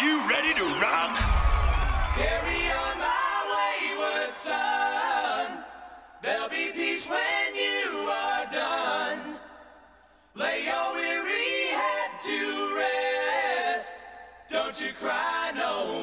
you ready to rock? Carry on, my wayward son. There'll be peace when you are done. Lay your weary head to rest. Don't you cry no more.